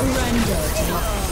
Surrender